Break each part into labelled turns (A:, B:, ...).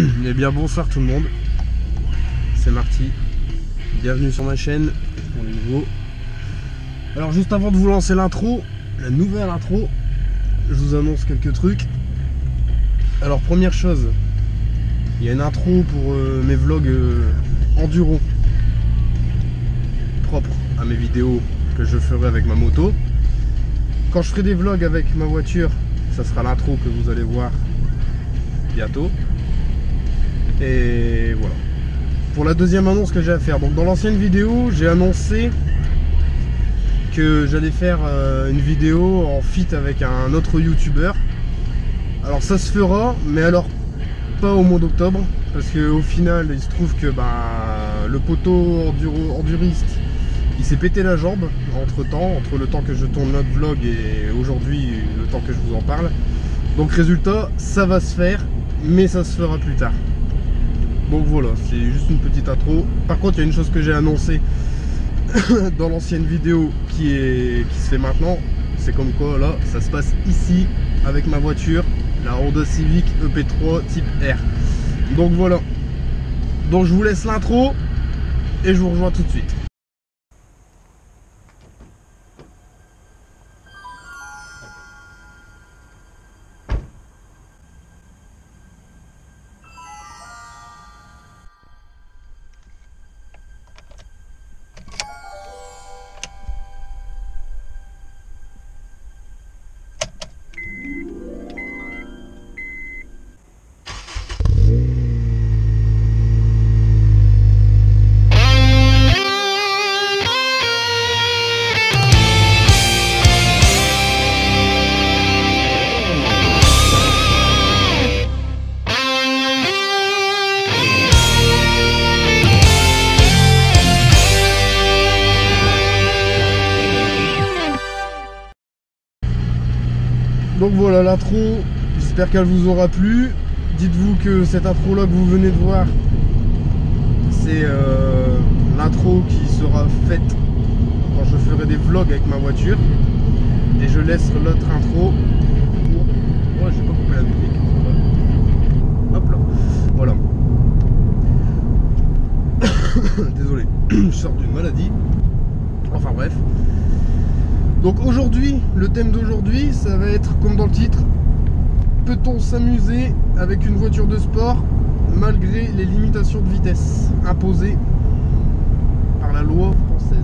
A: Eh bien bonsoir tout le monde, c'est Marty, bienvenue sur ma chaîne pour les. Alors juste avant de vous lancer l'intro, la nouvelle intro, je vous annonce quelques trucs. Alors première chose, il y a une intro pour euh, mes vlogs euh, enduro, propre à mes vidéos que je ferai avec ma moto. Quand je ferai des vlogs avec ma voiture, ça sera l'intro que vous allez voir bientôt. Et voilà. Pour la deuxième annonce que j'ai à faire. Donc dans l'ancienne vidéo, j'ai annoncé que j'allais faire euh, une vidéo en fit avec un autre youtubeur. Alors ça se fera, mais alors pas au mois d'octobre. Parce qu'au final, il se trouve que bah, le poteau enduro, enduriste, il s'est pété la jambe entre temps, entre le temps que je tourne notre vlog et aujourd'hui le temps que je vous en parle. Donc résultat, ça va se faire, mais ça se fera plus tard. Donc voilà, c'est juste une petite intro. Par contre, il y a une chose que j'ai annoncée dans l'ancienne vidéo qui, est, qui se fait maintenant. C'est comme quoi, là, ça se passe ici avec ma voiture, la Honda Civic EP3 type R. Donc voilà. Donc je vous laisse l'intro et je vous rejoins tout de suite. Voilà l'intro, j'espère qu'elle vous aura plu. Dites-vous que cette intro là que vous venez de voir, c'est euh, l'intro qui sera faite quand je ferai des vlogs avec ma voiture. Et je laisse l'autre intro. Oh, j'ai pas coupé la musique. Hop là. Voilà. Désolé, je sors d'une maladie. Enfin bref. Donc aujourd'hui, le thème d'aujourd'hui, ça va être comme dans le titre, peut-on s'amuser avec une voiture de sport malgré les limitations de vitesse imposées par la loi française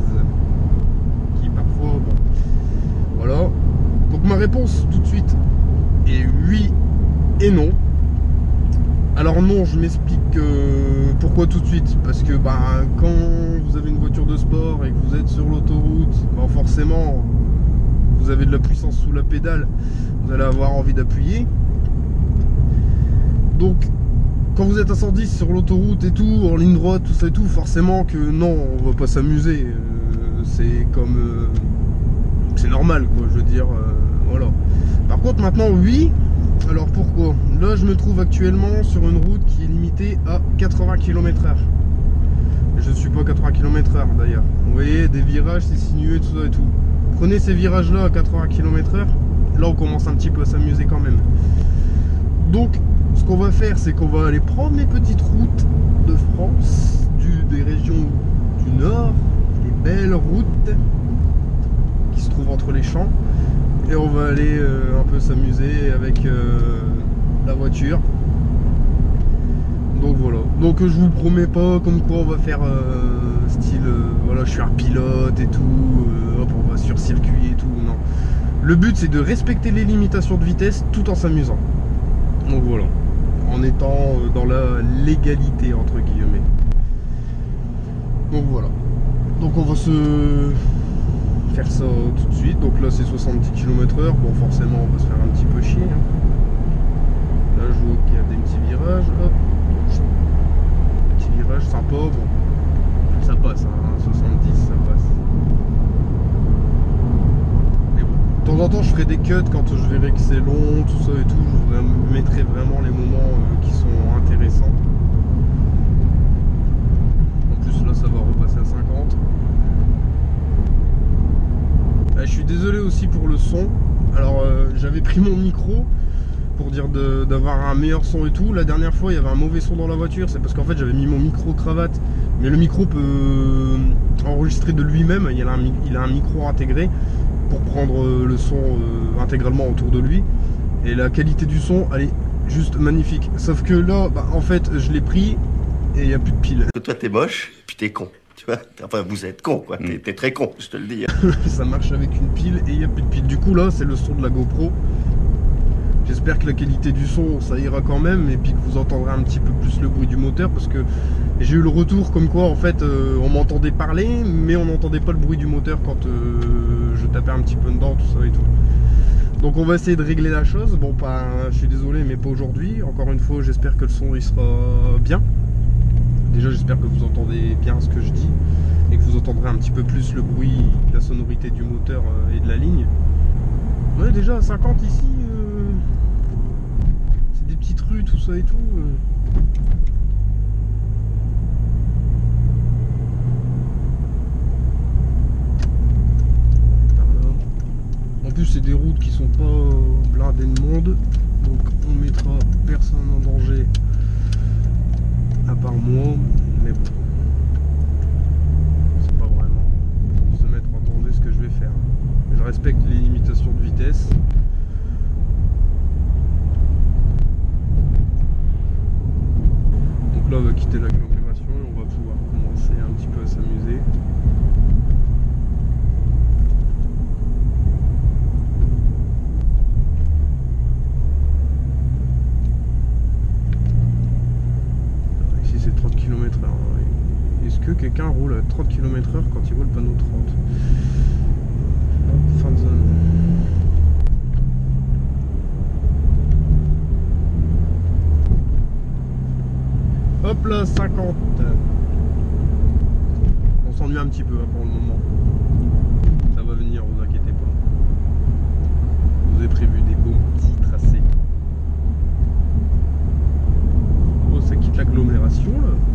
A: Qui parfois, bon, voilà. Donc ma réponse tout de suite est oui et non. Alors non, je m'explique euh, pourquoi tout de suite? Parce que bah, quand vous avez une voiture de sport et que vous êtes sur l'autoroute, bah, forcément, vous avez de la puissance sous la pédale, vous allez avoir envie d'appuyer. Donc, quand vous êtes à 110 sur l'autoroute et tout, en ligne droite, tout ça et tout, forcément que non, on va pas s'amuser. Euh, c'est comme... euh, c'est normal, quoi, je veux dire, euh, voilà. Par contre, maintenant, oui. Alors, pourquoi? Là, je me trouve actuellement sur une route qui est limitée à 80 km/h. Je ne suis pas à 80 km/h, d'ailleurs. Vous voyez, des virages, c'est sinueux, tout ça et tout. Prenez ces virages là à 80 km/h, là on commence un petit peu à s'amuser quand même. Donc ce qu'on va faire c'est qu'on va aller prendre les petites routes de France, des régions du nord, les belles routes qui se trouvent entre les champs, et on va aller euh, un peu s'amuser avec euh, la voiture. Donc voilà. Donc je vous promets pas comme quoi on va faire euh, style euh, voilà je suis un pilote et tout, euh, hop on va sur circuit et tout, non. Le but c'est de respecter les limitations de vitesse tout en s'amusant. Donc voilà. En étant euh, dans la légalité entre guillemets. Donc voilà. Donc on va se faire ça tout de suite. Donc là c'est 70 km heure. Bon forcément on va se faire un petit peu chier. hein. Là je vois qu'il y a des petits virages. Hop. Petit virage sympa, bon. Ça passe, hein, 70 ça passe. Mais bon. De temps en temps je ferai des cuts quand je verrai que c'est long, tout ça et tout. Je mettrai vraiment les moments euh, qui sont intéressants. En plus là ça va repasser à 50. Ah, je suis désolé aussi pour le son. Alors euh, j'avais pris mon micro pour dire d'avoir un meilleur son et tout. La dernière fois, il y avait un mauvais son dans la voiture. C'est parce qu'en fait, j'avais mis mon micro cravate, mais le micro peut euh, enregistrer de lui-même. Il, a un mi- il a un micro intégré pour prendre euh, le son euh, intégralement autour de lui. Et la qualité du son, elle est juste magnifique. Sauf que là, bah, en fait, je l'ai pris et il n'y a plus de pile.
B: Toi, t'es moche, puis t'es con. Tu vois? Enfin, vous êtes con, quoi. T'es- T'es très con, je te le dis.
A: ça marche avec une pile et il n'y a plus de pile. Du coup là c'est le son de la GoPro. J'espère que la qualité du son ça ira quand même et puis que vous entendrez un petit peu plus le bruit du moteur parce que j'ai eu le retour comme quoi en fait euh, on m'entendait parler mais on n'entendait pas le bruit du moteur quand euh, je tapais un petit peu dedans tout ça et tout. Donc on va essayer de régler la chose. Bon pas je suis désolé mais pas aujourd'hui. Encore une fois j'espère que le son il sera bien. Déjà j'espère que vous entendez bien ce que je dis et que vous entendrez un petit peu plus le bruit, la sonorité du moteur euh, et de la ligne. Déjà à 50 ici, euh, c'est des petites rues, tout ça et tout. euh. En plus, c'est des routes qui sont pas blindées de monde, donc on mettra personne en danger à part moi, mais bon c'est pas vraiment se mettre en danger ce que je vais faire. Respecte les limitations de vitesse. Donc là on va quitter l'agglomération et on va pouvoir commencer un petit peu à s'amuser. Ici c'est 30 km h Est-ce que quelqu'un roule à 30 km h quand il voit le panneau 30 Hop, fin de zone. Hop là, 50. On s'ennuie un petit peu hein, pour le moment. Ça va venir, vous inquiétez pas. Je vous ai prévu des beaux petits tracés. Oh, ça quitte l'agglomération là.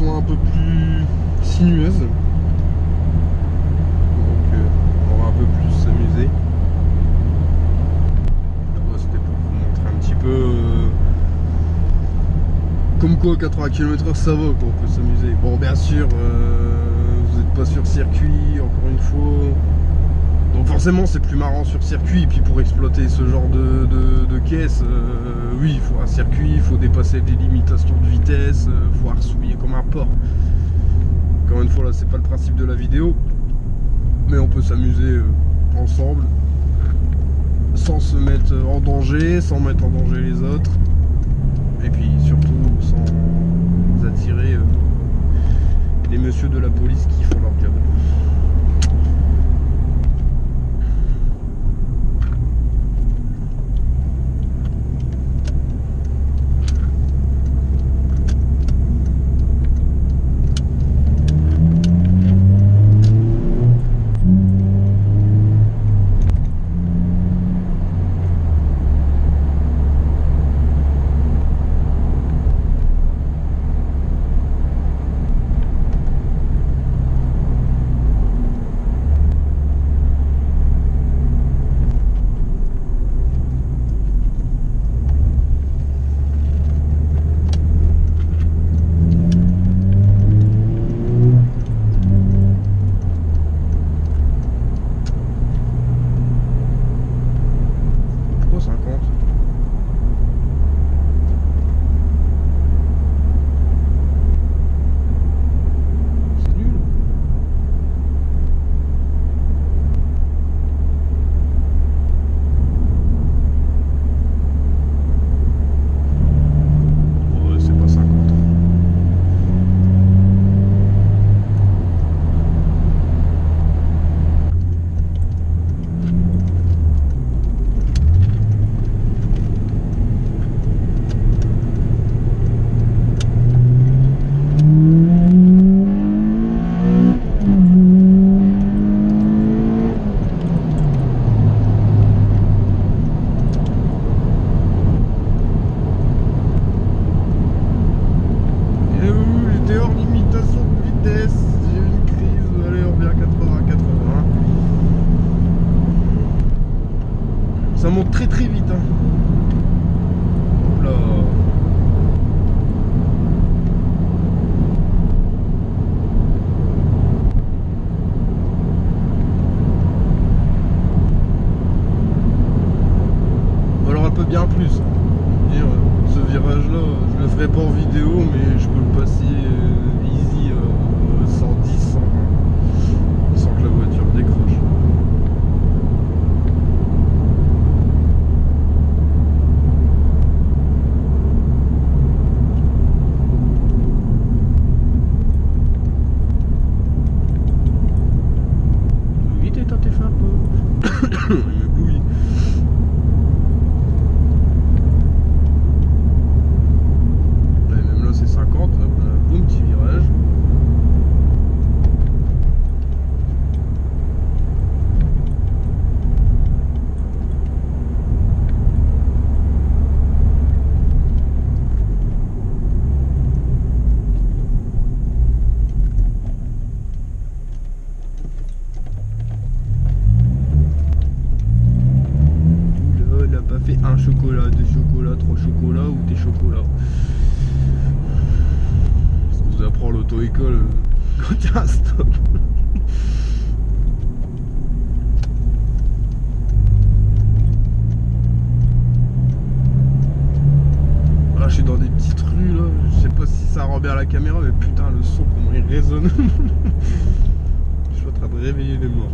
A: Sont un peu plus sinueuses. Donc euh, on va un peu plus s'amuser. C'était pour vous montrer un petit peu euh, comme quoi 80 km/h ça va quoi, on peut s'amuser. Bon bien sûr euh, vous n'êtes pas sur circuit encore une fois. Donc forcément c'est plus marrant sur circuit, puis pour exploiter ce genre de, de, caisse, euh, oui, il faut un circuit, il faut dépasser des limitations de vitesse, il faut arsouiller comme un porc. Encore une fois là c'est pas le principe de la vidéo, mais on peut s'amuser euh, ensemble, sans se mettre en danger, sans mettre en danger les autres, et puis surtout sans attirer euh, les messieurs de la police qui font leur ça rend bien la caméra, mais putain, le son, comment il résonne. je suis en train de réveiller les morts.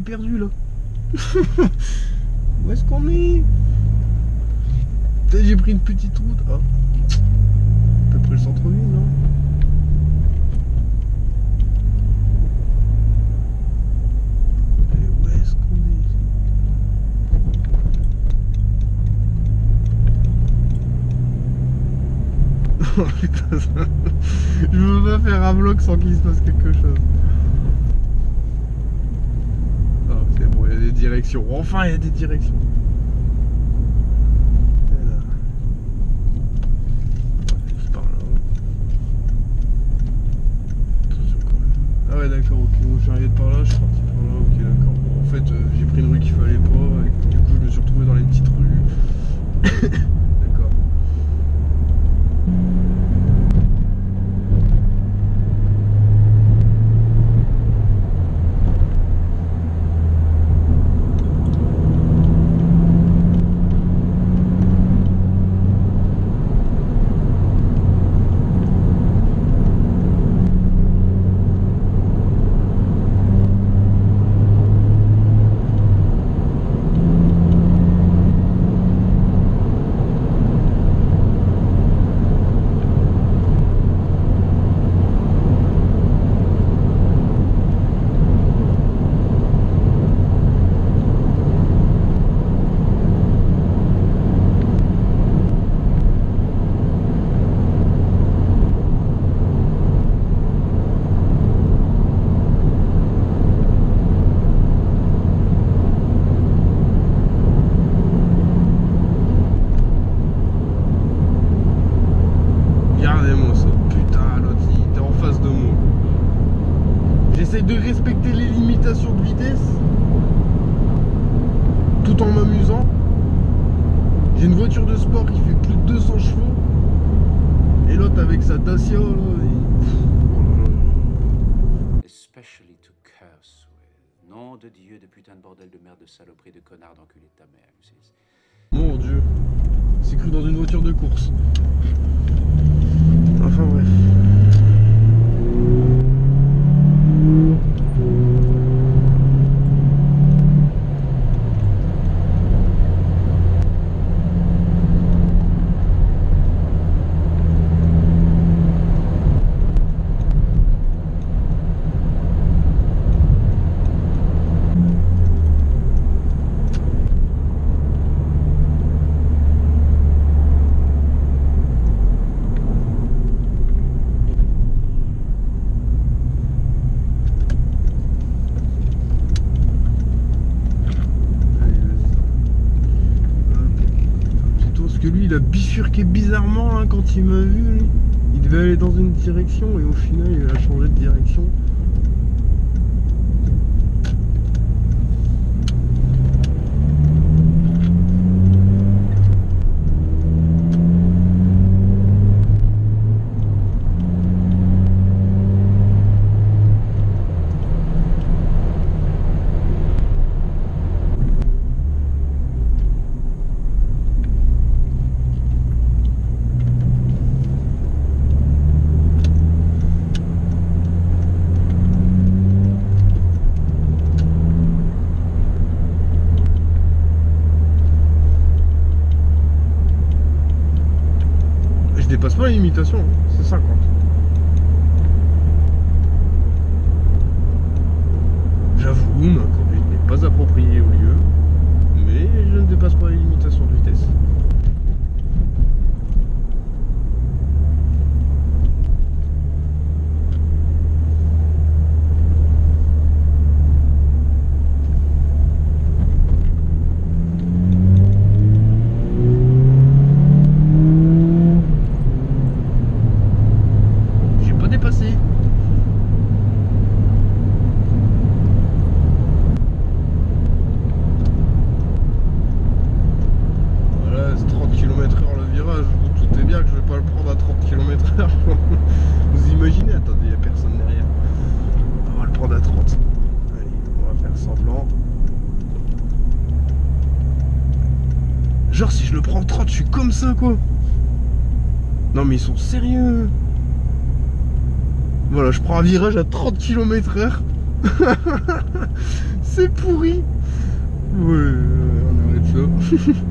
A: Perdu là Où est-ce qu'on est? J'ai pris une petite route. Ah. À peu près le centre-ville, non? Oh. Je veux pas faire un vlog sans qu'il se passe quelque chose. Ah, c'est bon, il y a des Enfin, il y a des directions. Ah ouais, d'accord, ok. Je suis arrivé par là, je suis parti par là. Ok, d'accord. Bon, en fait, euh, j'ai pris une rue qu'il fallait pas. Et du coup, je me suis retrouvé dans les petites rues. avec sa Dacia, là.
C: Especially to curse with. Nom de Dieu, de putain de bordel de merde, de saloperie, de connard, d'enculé de ta mère.
A: Mon Dieu, c'est cru dans une voiture de course. sûr que bizarrement, hein, quand il m'a vu, il devait aller dans une direction et au final, il a changé de direction. sérieux Voilà, je prends un virage à 30 km heure. C'est pourri Ouais, on arrête ça.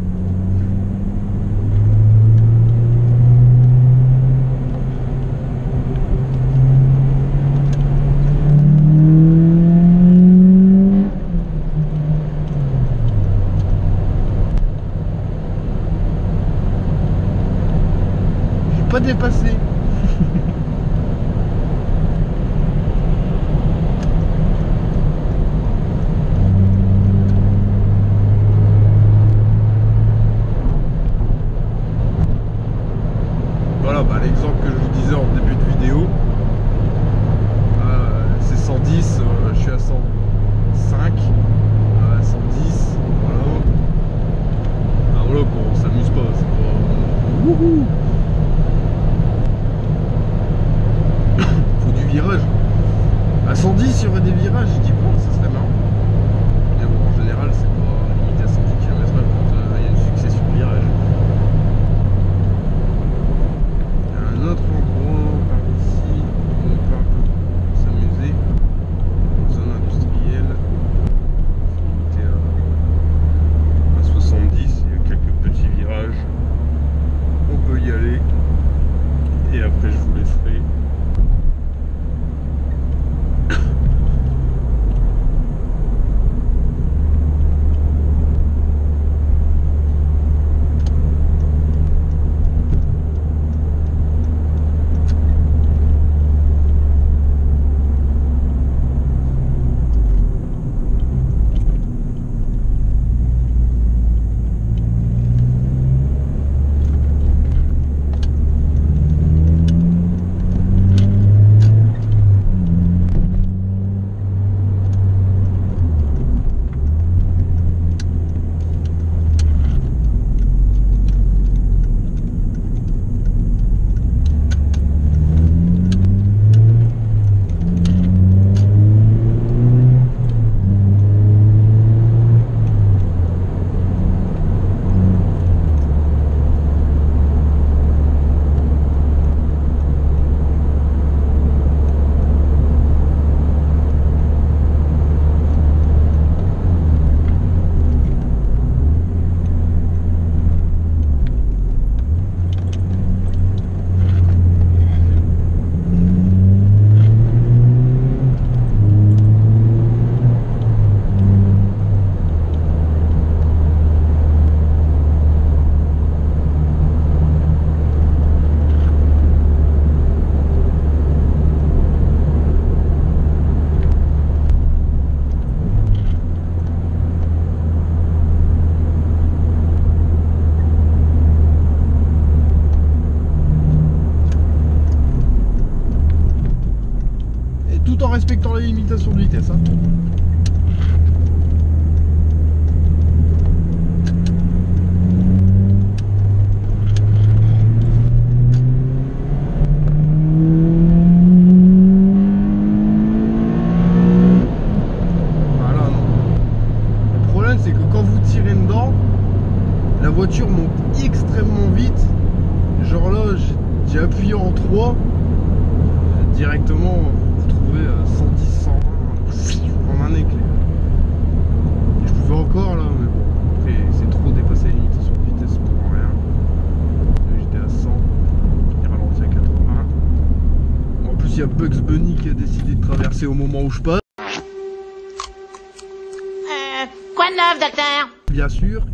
A: bien sûr.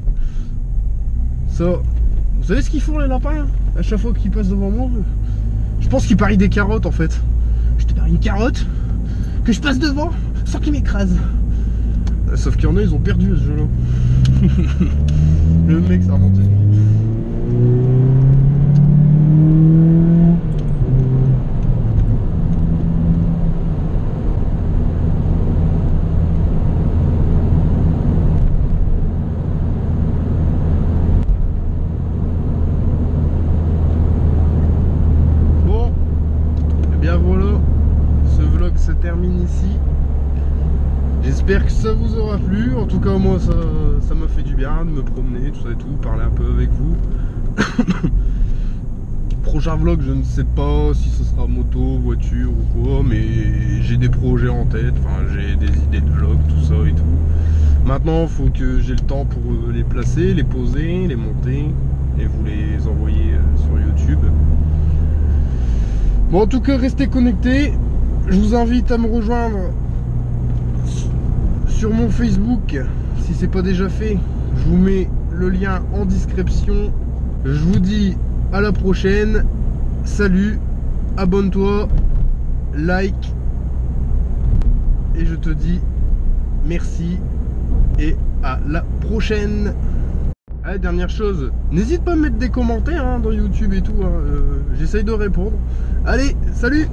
A: Ça, vous savez ce qu'ils font les lapins hein à chaque fois qu'ils passent devant moi? Je pense qu'ils parient des carottes en fait. Je te parie une carotte que je passe devant sans qu'ils m'écrasent. Sauf qu'il y en a, ils ont perdu ce jeu-là. Le mec, ça a remonté. Bon, et bien voilà, ce vlog se termine ici. J'espère que ça En tout cas, moi, ça m'a fait du bien de me promener, tout ça et tout, parler un peu avec vous. Prochain vlog, je ne sais pas si ce sera moto, voiture ou quoi, mais j'ai des projets en tête, enfin j'ai des idées de vlog, tout ça et tout. Maintenant, faut que j'ai le temps pour euh, les placer, les poser, les monter et vous les envoyer euh, sur YouTube. Bon, en tout cas, restez connectés. Je vous invite à me rejoindre sur mon Facebook si c'est pas déjà fait. Je vous mets le lien en description. Je vous dis à la prochaine. Salut, abonne-toi, like et je te dis merci et à la prochaine. Ah, dernière chose, n'hésite pas à mettre des commentaires hein, dans YouTube et tout, hein, euh, j'essaye de répondre. Allez, salut